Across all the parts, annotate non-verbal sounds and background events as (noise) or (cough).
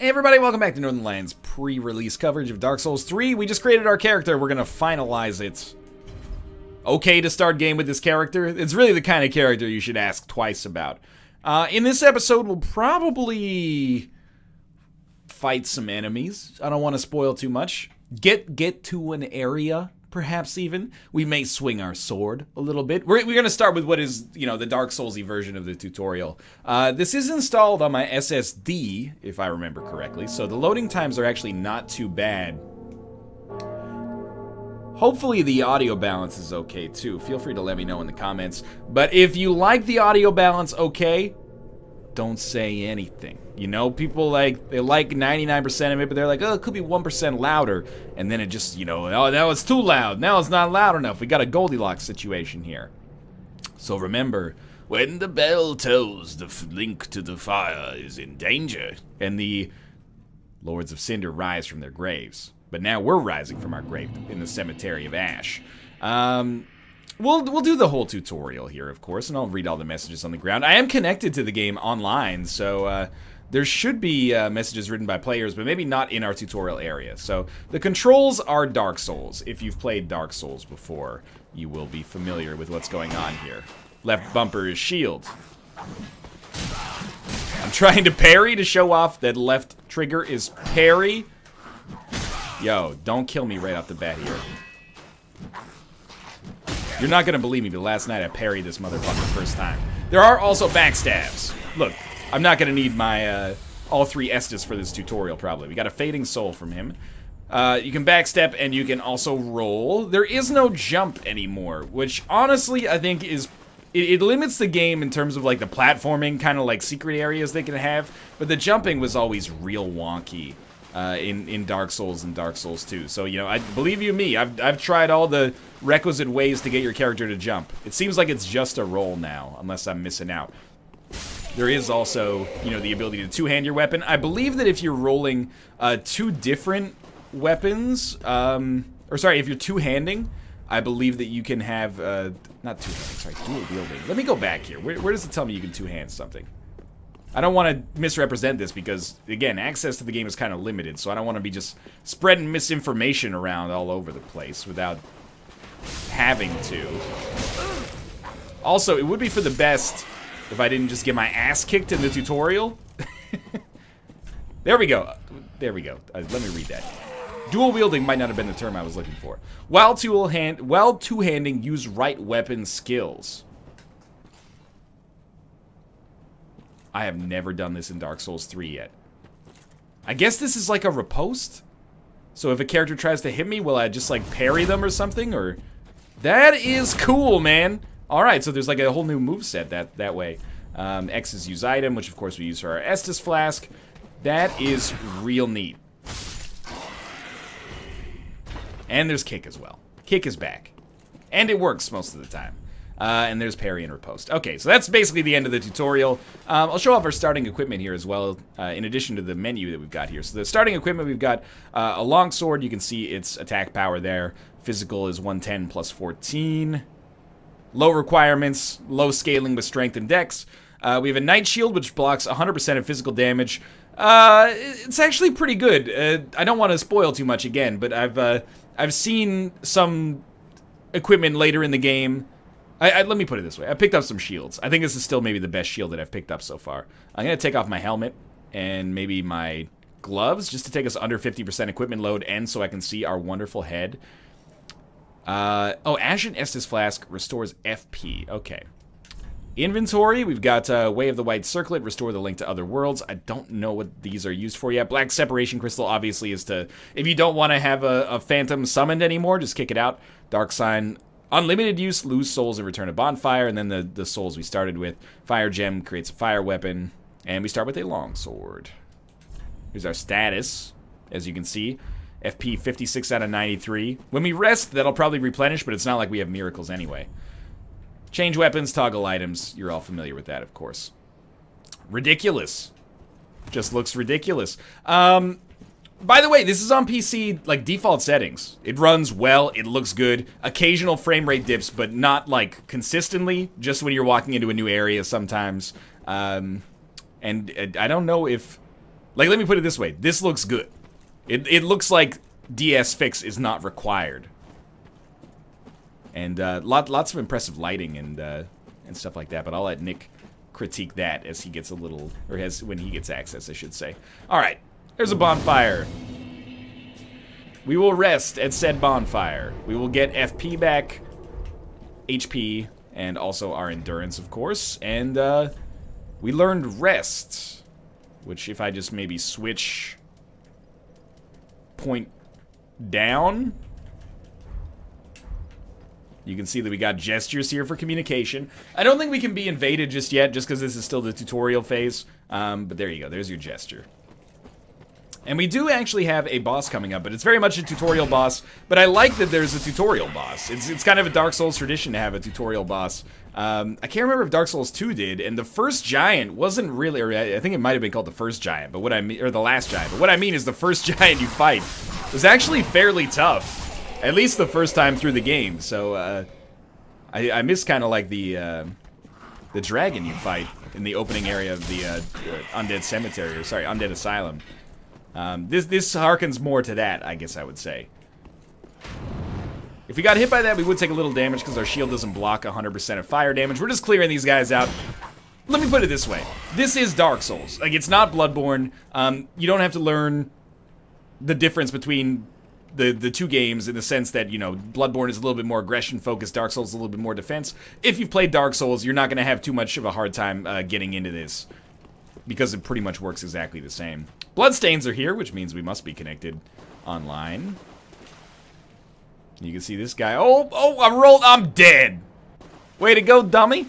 Hey everybody, welcome back to Northernlion's pre-release coverage of Dark Souls 3. We just created our character, we're gonna finalize it. Okay to start game with this character? It's really the kind of character you should ask twice about. Uh, in this episode, we'll probably fight some enemies. I don't want to spoil too much. Get get to an area perhaps even. We may swing our sword a little bit. We're, we're going to start with what is, you know, the Dark Soulsy version of the tutorial. Uh, this is installed on my SSD, if I remember correctly, so the loading times are actually not too bad. Hopefully the audio balance is okay too. Feel free to let me know in the comments. But if you like the audio balance okay, don't say anything. You know, people like they like 99% of it, but they're like, oh, it could be 1% louder, and then it just, you know, oh, now it's too loud. Now it's not loud enough. We got a Goldilocks situation here. So remember, when the bell tells the link to the fire is in danger, and the Lords of Cinder rise from their graves. But now we're rising from our grave in the cemetery of Ash. Um, We'll, we'll do the whole tutorial here, of course, and I'll read all the messages on the ground. I am connected to the game online, so uh, there should be uh, messages written by players, but maybe not in our tutorial area. So the controls are Dark Souls. If you've played Dark Souls before, you will be familiar with what's going on here. Left bumper is shield. I'm trying to parry to show off that left trigger is parry. Yo, don't kill me right off the bat here. You're not gonna believe me, but last night I parried this motherfucker first time. There are also backstabs. Look, I'm not gonna need my, uh, all three Estus for this tutorial, probably. We got a Fading Soul from him. Uh, you can backstep and you can also roll. There is no jump anymore, which honestly I think is it, it, limits the game in terms of like the platforming kind of like secret areas they can have, but the jumping was always real wonky uh, in in Dark Souls and Dark Souls 2. So you know, I believe you me, I've I've tried all the requisite ways to get your character to jump. It seems like it's just a roll now, unless I'm missing out. There is also, you know, the ability to two-hand your weapon. I believe that if you're rolling uh, two different weapons, um, or sorry, if you're two-handing, I believe that you can have, uh, not two-handing, sorry, dual wielding. Let me go back here. Where, where does it tell me you can two-hand something? I don't want to misrepresent this because, again, access to the game is kind of limited, so I don't want to be just spreading misinformation around all over the place without having to. Also, it would be for the best if I didn't just get my ass kicked in the tutorial. (laughs) there we go. There we go. Uh, let me read that. Dual wielding might not have been the term I was looking for. While two hand, while two handing, use right weapon skills. I have never done this in Dark Souls 3 yet. I guess this is like a riposte? So if a character tries to hit me, will I just like parry them or something? Or That is cool, man! Alright, so there's like a whole new move set that, that way. Um, X is use item, which of course we use for our Estus Flask. That is real neat. And there's kick as well. Kick is back. And it works most of the time. Uh, and there's parry and riposte. Okay, so that's basically the end of the tutorial. Um, I'll show off our starting equipment here as well, uh, in addition to the menu that we've got here. So the starting equipment, we've got uh, a long sword. You can see its attack power there. Physical is 110 plus 14. Low requirements, low scaling with strength and dex. Uh, we have a Knight Shield, which blocks 100% of physical damage. Uh, it's actually pretty good. Uh, I don't want to spoil too much again, but I've I've seen some equipment later in the game I, I, let me put it this way. I picked up some shields. I think this is still maybe the best shield that I've picked up so far. I'm going to take off my helmet and maybe my gloves just to take us under 50% equipment load and so I can see our wonderful head. Uh, oh, Ashen Estus Flask restores FP. Okay. Inventory, we've got uh, Way of the White Circlet, restore the link to other worlds. I don't know what these are used for yet. Black Separation Crystal obviously is to, if you don't want to have a, a Phantom summoned anymore, just kick it out. Dark Sign Unlimited use, lose souls and return a bonfire, and then the, the souls we started with. Fire gem creates a fire weapon, and we start with a long sword. Here's our status, as you can see. FP 56 out of 93. When we rest, that'll probably replenish, but it's not like we have miracles anyway. Change weapons, toggle items. You're all familiar with that, of course. Ridiculous. Just looks ridiculous. Um, by the way, this is on PC, like, default settings. It runs well, it looks good. Occasional frame rate dips, but not, like, consistently. Just when you're walking into a new area sometimes. Um, and I don't know if Like, let me put it this way. This looks good. It, it looks like DS fix is not required. And uh, lot, lots of impressive lighting and uh, and stuff like that. But I'll let Nick critique that as he gets a little, or has when he gets access, I should say. All right, there's a bonfire. We will rest at said bonfire. We will get FP back, HP, and also our endurance, of course. And uh, we learned rest, which if I just maybe switch point down, you can see that we got gestures here for communication. I don't think we can be invaded just yet, just because this is still the tutorial phase. Um, but there you go. There's your gesture. And we do actually have a boss coming up, but it's very much a tutorial boss. But I like that there's a tutorial boss. It's, it's kind of a Dark Souls tradition to have a tutorial boss. Um, I can't remember if Dark Souls 2 did, and the first giant wasn't really, or I think it might have been called the first giant, but what I mean, or the last giant, but what I mean is the first (laughs) giant you fight was actually fairly tough. At least the first time through the game, so, uh, I, I miss kind of like the, uh, the dragon you fight in the opening area of the, uh, Undead Cemetery, or sorry, Undead Asylum. Um, this, this harkens more to that, I guess I would say. If we got hit by that, we would take a little damage because our shield doesn't block 100% of fire damage. We're just clearing these guys out. Let me put it this way. This is Dark Souls. Like, it's not Bloodborne. Um, you don't have to learn the difference between the, the two games in the sense that, you know, Bloodborne is a little bit more aggression-focused, Dark Souls is a little bit more defense. If you've played Dark Souls, you're not going to have too much of a hard time uh, getting into this because it pretty much works exactly the same. Bloodstains are here, which means we must be connected online. You can see this guy. Oh, oh, I'm rolled. I'm dead. Way to go, dummy.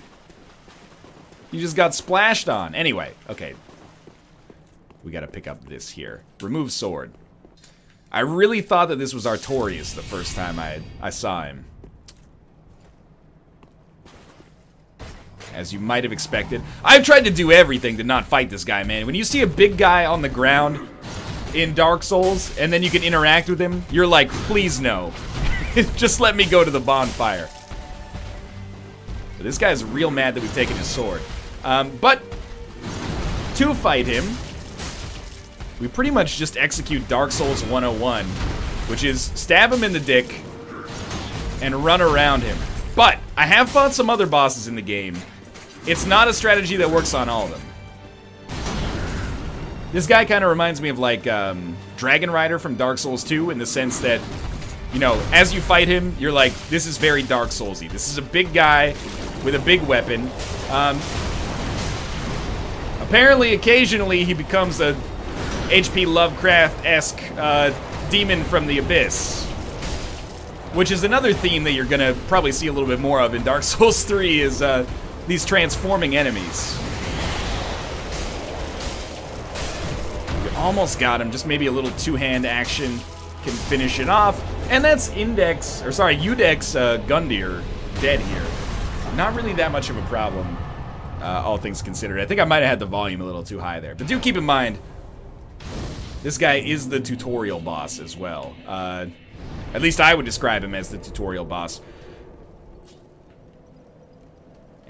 You just got splashed on. Anyway, okay. We gotta pick up this here. Remove sword. I really thought that this was Artorias the first time I, I saw him. As you might have expected. I've tried to do everything to not fight this guy, man. When you see a big guy on the ground in Dark Souls, and then you can interact with him, you're like, please no. (laughs) Just let me go to the bonfire. But this guy's real mad that we've taken his sword. Um, but, to fight him, we pretty much just execute Dark Souls 101, which is stab him in the dick and run around him. But, I have fought some other bosses in the game. It's not a strategy that works on all of them. This guy kind of reminds me of like um, Dragon Rider from Dark Souls 2 in the sense that, you know, as you fight him, you're like, this is very Dark Soulsy. This is a big guy with a big weapon. Um, apparently, occasionally, he becomes a H.P. Lovecraft-esque uh, demon from the abyss. Which is another theme that you're gonna probably see a little bit more of in Dark (laughs) Souls 3 is uh, these transforming enemies. almost got him, just maybe a little two-hand action can finish it off. And that's Index, or sorry, Iudex uh, Gundyr dead here. Not really that much of a problem, uh, all things considered. I think I might have had the volume a little too high there. But do keep in mind, this guy is the tutorial boss as well. Uh, at least I would describe him as the tutorial boss.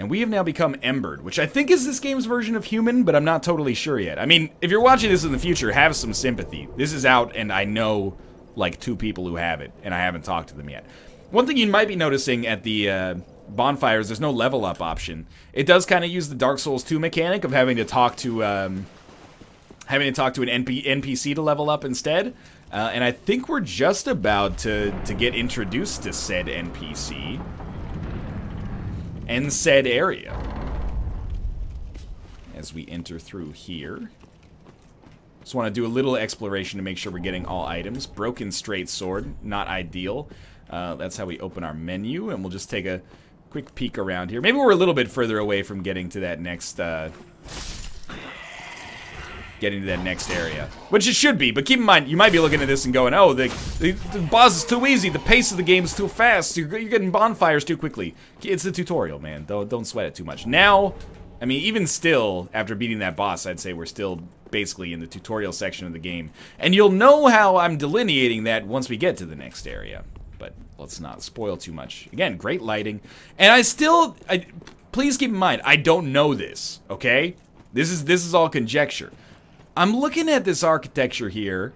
And we have now become Embered, which I think is this game's version of human, but I'm not totally sure yet. I mean, if you're watching this in the future, have some sympathy. This is out, and I know, like, two people who have it, and I haven't talked to them yet. One thing you might be noticing at the uh, bonfires, there's no level up option. It does kind of use the Dark Souls 2 mechanic of having to talk to, um, having to talk to an NP NPC to level up instead. Uh, and I think we're just about to, to get introduced to said NPC and said area. As we enter through here. Just want to do a little exploration to make sure we're getting all items. Broken straight sword, not ideal. Uh, that's how we open our menu, and we'll just take a quick peek around here. Maybe we're a little bit further away from getting to that next, uh, getting to that next area. Which it should be, but keep in mind, you might be looking at this and going, oh, the, the, the boss is too easy, the pace of the game is too fast, you're, you're getting bonfires too quickly. It's a tutorial, man. Don't, don't sweat it too much. Now, I mean, even still, after beating that boss, I'd say we're still basically in the tutorial section of the game. And you'll know how I'm delineating that once we get to the next area. But let's not spoil too much. Again, great lighting. And I still, I, please keep in mind, I don't know this, okay? This is, this is all conjecture. I'm looking at this architecture here.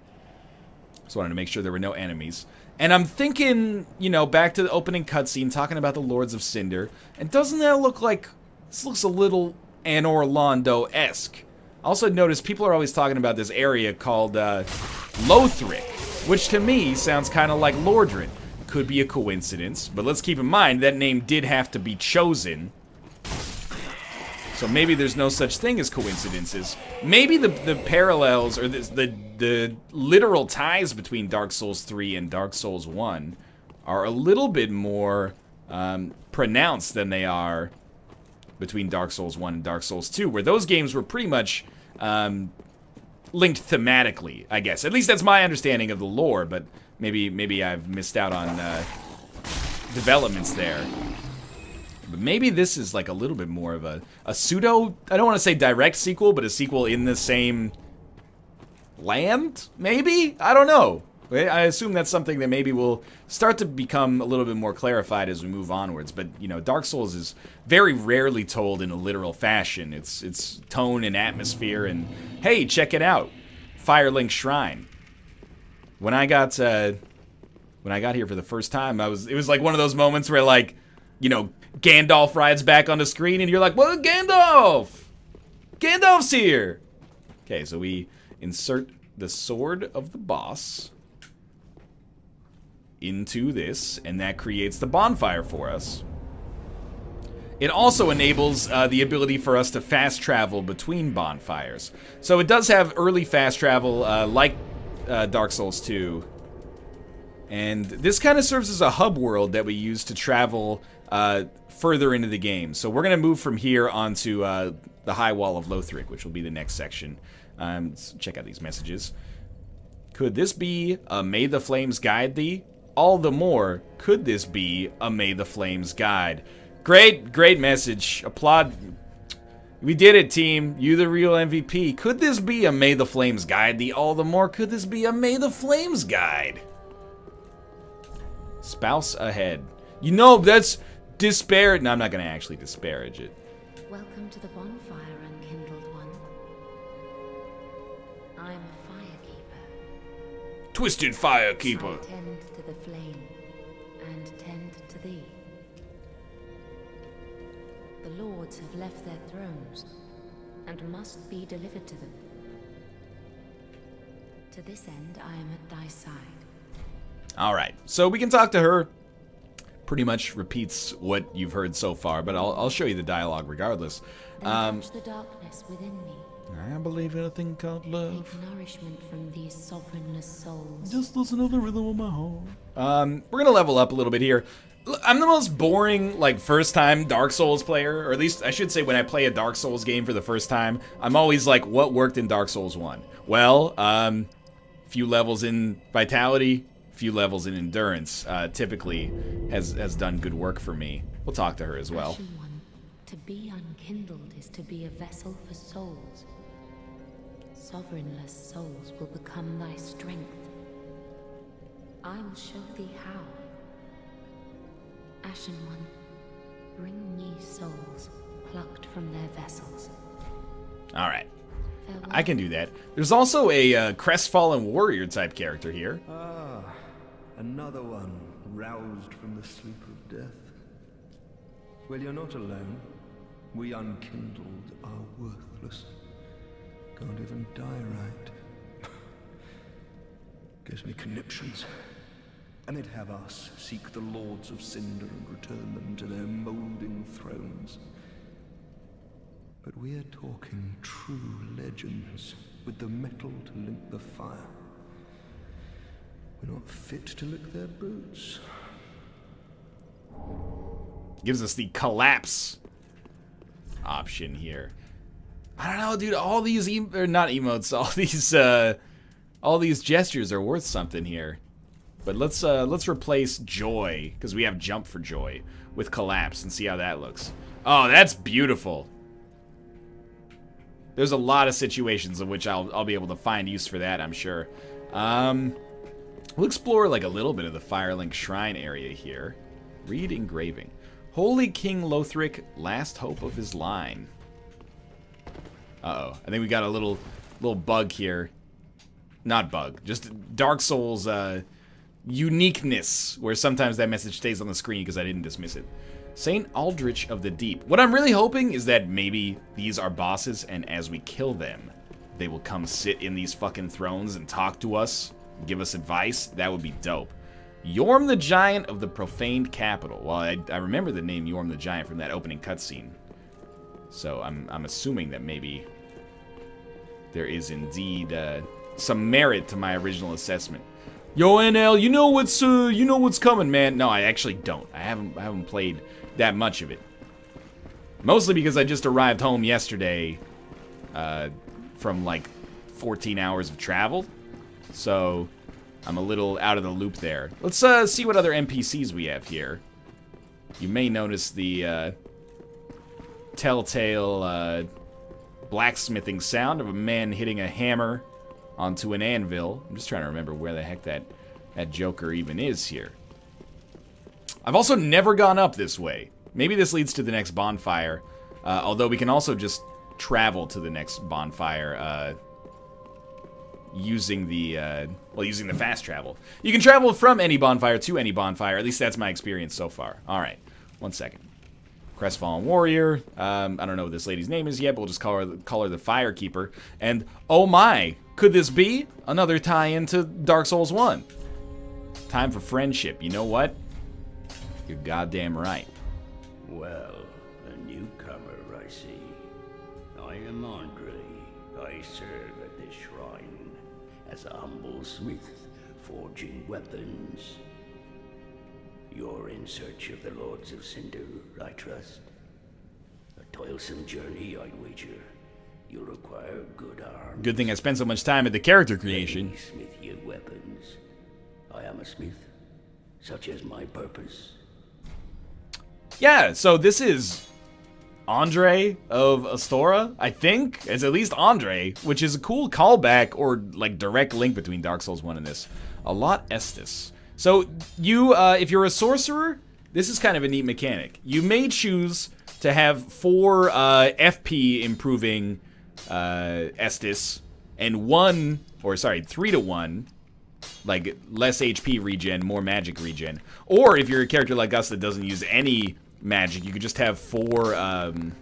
Just wanted to make sure there were no enemies. And I'm thinking, you know, back to the opening cutscene, talking about the Lords of Cinder. And doesn't that look like... This looks a little Anor Londo-esque. Also notice people are always talking about this area called uh, Lothric, which to me sounds kind of like Lordran. Could be a coincidence, but let's keep in mind that name did have to be chosen so maybe there's no such thing as coincidences. Maybe the, the parallels or the, the, the literal ties between Dark Souls 3 and Dark Souls 1 are a little bit more um, pronounced than they are between Dark Souls 1 and Dark Souls 2, where those games were pretty much um, linked thematically, I guess. At least that's my understanding of the lore, but maybe maybe I've missed out on uh, developments there. But maybe this is like a little bit more of a, a pseudo, I don't want to say direct sequel, but a sequel in the same land, maybe? I don't know. I assume that's something that maybe will start to become a little bit more clarified as we move onwards. But you know, Dark Souls is very rarely told in a literal fashion. It's it's tone and atmosphere, and hey, check it out, Firelink Shrine. When I got uh, when I got here for the first time, I was it was like one of those moments where like, you know, Gandalf rides back on the screen, and you're like, "Well, Gandalf! Gandalf's here!" Okay, so we insert the sword of the boss into this, and that creates the bonfire for us. It also enables uh, the ability for us to fast travel between bonfires. So it does have early fast travel, uh, like uh, Dark Souls 2. And this kind of serves as a hub world that we use to travel uh, further into the game. So we're going to move from here onto uh, the high wall of Lothric, which will be the next section. Um, check out these messages. Could this be a May the Flames guide thee? All the more, could this be a May the Flames guide? Great, great message. Applaud. We did it, team. You the real MVP. Could this be a May the Flames guide thee? All the more, could this be a May the Flames guide? Spouse ahead. You know, that's disparage. No, I'm not going to actually disparage it. Welcome to the bonfire, unkindled one. I'm a firekeeper. Twisted firekeeper. I tend to the flame and tend to thee. The lords have left their thrones and must be delivered to them. To this end, I am at thy side. All right, so we can talk to her pretty much repeats what you've heard so far, but I'll, I'll show you the dialogue regardless. Um, the darkness within me. I believe in a thing called love. Take nourishment from these sovereignless souls. Just listen to the rhythm of my heart. Um, we're gonna level up a little bit here. I'm the most boring, like, first-time Dark Souls player, or at least I should say when I play a Dark Souls game for the first time, I'm always like, what worked in Dark Souls 1? Well, um, few levels in Vitality, few levels in endurance uh, typically has has done good work for me. We'll talk to her as well. One, to be unkindled is to be a vessel for souls. Sovereignless souls will become thy strength. I will show thee how. Ashen One, bring me souls plucked from their vessels. All right. I can do that. There's also a uh, crestfallen warrior type character here. Ah, Another one roused from the sleep of death. Well, you're not alone. We unkindled are worthless. Can't even die right. (sighs) Gives me conniptions. And they'd have us seek the Lords of Cinder and return them to their molding thrones. But we're talking true legends with the mettle to link the fire. We're not fit to lick their boots. Gives us the collapse option here. I don't know, dude. All these e or not emotes, (laughs) all these uh, all these gestures are worth something here. But let's uh, let's replace joy because we have jump for joy with collapse and see how that looks. Oh, that's beautiful. There's a lot of situations in which I'll I'll be able to find use for that. I'm sure. Um, We'll explore like a little bit of the Firelink Shrine area here. Read engraving. Holy King Lothric, last hope of his line. Uh-oh. I think we got a little little bug here. Not bug, just Dark Souls uh, uniqueness, where sometimes that message stays on the screen because I didn't dismiss it. Saint Aldrich of the Deep. What I'm really hoping is that maybe these are bosses, and as we kill them, they will come sit in these fucking thrones and talk to us, give us advice. That would be dope. Yhorm the Giant of the Profaned Capital. Well, I, I remember the name Yhorm the Giant from that opening cutscene. So I'm, I'm assuming that maybe there is indeed uh, some merit to my original assessment. Yo, NL, you know what's uh, you know what's coming, man. No, I actually don't. I haven't I haven't played that much of it. Mostly because I just arrived home yesterday uh, from like 14 hours of travel. So I'm a little out of the loop there. Let's uh, see what other NPCs we have here. You may notice the uh, telltale uh, blacksmithing sound of a man hitting a hammer onto an anvil. I'm just trying to remember where the heck that, that Joker even is here. I've also never gone up this way. Maybe this leads to the next bonfire. Uh, although we can also just travel to the next bonfire uh, using the uh, well using the fast travel. You can travel from any bonfire to any bonfire. At least that's my experience so far. All right, one second. Crestfallen Warrior. Um, I don't know what this lady's name is yet, but we'll just call her call her the Firekeeper. And oh my, could this be another tie-in to Dark Souls One? Time for friendship. You know what? You're goddamn right. Well, a newcomer, I see. I am Andre. I serve at as a humble smith, forging weapons. You're in search of the Lords of Cinder, I trust. A toilsome journey, I'd wager. You'll require good arms. Good thing I spent so much time at the character creation. Smith your weapons. I am a smith. Such is my purpose. Yeah, so this is Andre of Astora, I think. It's at least Andre, which is a cool callback or like direct link between Dark Souls 1 and this. Allot Estus. So you, uh, if you're a sorcerer, this is kind of a neat mechanic. You may choose to have four uh, FP improving uh, Estus and one, or sorry, three to one, like less HP regen, more magic regen. Or if you're a character like us that doesn't use any magic, you could just have four um,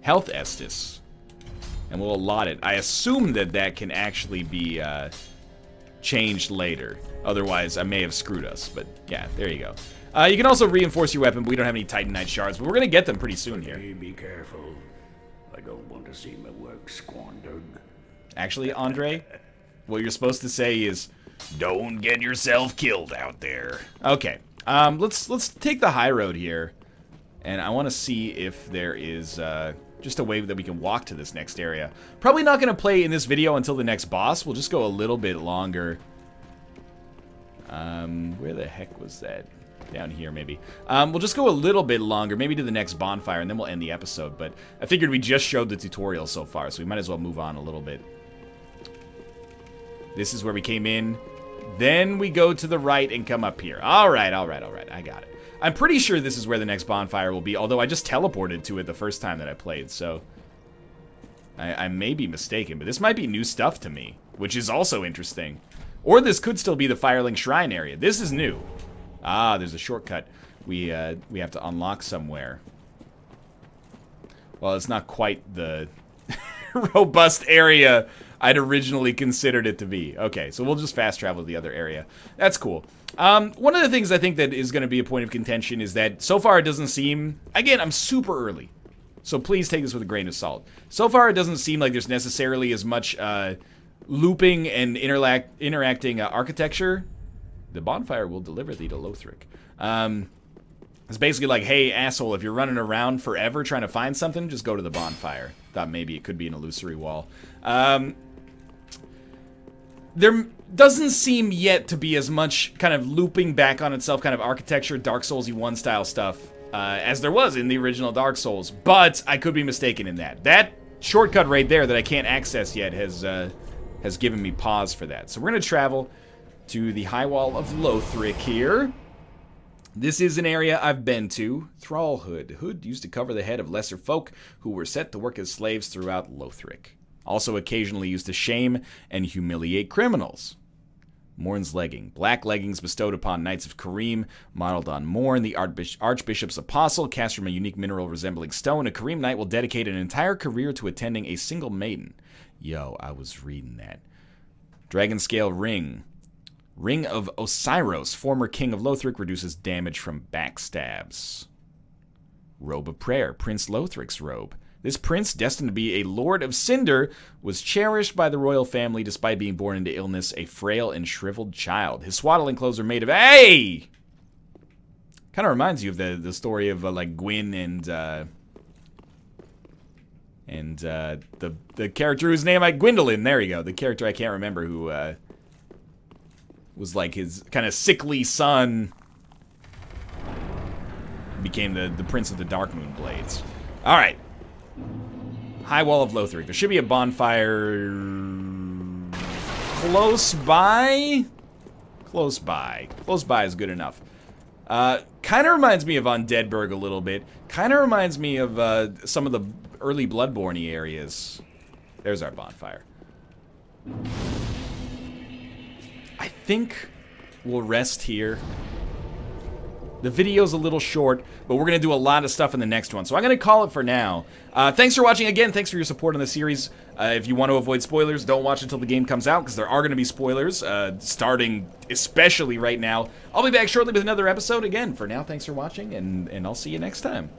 health Estus. And we'll allot it. I assume that that can actually be uh, changed later. Otherwise, I may have screwed us. But yeah, there you go. Uh, you can also reinforce your weapon, but we don't have any Titanite shards. But we're going to get them pretty soon here. Hey, be careful. I don't want to see my work squandered. Actually, Andre, what you're supposed to say is, "Don't get yourself killed out there." Okay, um, let's let's take the high road here, and I want to see if there is uh, just a way that we can walk to this next area. Probably not going to play in this video until the next boss. We'll just go a little bit longer. Um, where the heck was that? Down here, maybe. Um, we'll just go a little bit longer, maybe to the next bonfire, and then we'll end the episode. But I figured we just showed the tutorial so far, so we might as well move on a little bit. This is where we came in. Then we go to the right and come up here. All right, all right, all right. I got it. I'm pretty sure this is where the next bonfire will be, although I just teleported to it the first time that I played, so... I, I may be mistaken, but this might be new stuff to me, which is also interesting. Or this could still be the Firelink Shrine area. This is new. Ah, there's a shortcut we, uh, we have to unlock somewhere. Well, it's not quite the (laughs) robust area I'd originally considered it to be. Okay, so we'll just fast travel to the other area. That's cool. Um, one of the things I think that is going to be a point of contention is that so far it doesn't seem... Again, I'm super early. So please take this with a grain of salt. So far it doesn't seem like there's necessarily as much uh, looping and interact interacting uh, architecture. The bonfire will deliver thee to Lothric. Um, it's basically like, hey, asshole, if you're running around forever trying to find something, just go to the bonfire. Thought maybe it could be an illusory wall. Um, there doesn't seem yet to be as much kind of looping back on itself kind of architecture, Dark Souls 1 style stuff uh, as there was in the original Dark Souls. But I could be mistaken in that. That shortcut right there that I can't access yet has uh, has given me pause for that. So we're going to travel to the High Wall of Lothric here. This is an area I've been to. Thrallhood. Hood used to cover the head of lesser folk who were set to work as slaves throughout Lothric. Also occasionally used to shame and humiliate criminals. Morne's legging. Black leggings bestowed upon Knights of Carim, modeled on Morne, the Archbish- Archbishop's apostle, cast from a unique mineral resembling stone. A Carim Knight will dedicate an entire career to attending a single maiden. Yo, I was reading that. Dragon Scale Ring. Ring of Oceiros, former king of Lothric, reduces damage from backstabs. Robe of Prayer, Prince Lothric's robe. This prince, destined to be a Lord of Cinder, was cherished by the royal family despite being born into illness, a frail and shriveled child. His swaddling clothes are made of. Hey! Kind of reminds you of the, the story of uh, like Gwyn and. Uh, and uh, the the character whose name I Gwyndolin. There you go. The character I can't remember who uh, was like his kind of sickly son became the the prince of the Dark Moon Blades. All right. High Wall of Lothric. There should be a bonfire close by. Close by. Close by is good enough. Uh, kind of reminds me of Undeadburg a little bit. Kind of reminds me of uh, some of the early Bloodborne areas. There's our bonfire. I think we'll rest here. The video's a little short, but we're going to do a lot of stuff in the next one. So I'm going to call it for now. Uh, thanks for watching again. Thanks for your support on the series. Uh, if you want to avoid spoilers, don't watch until the game comes out because there are going to be spoilers, uh, starting especially right now. I'll be back shortly with another episode. Again, for now, thanks for watching, and, and I'll see you next time.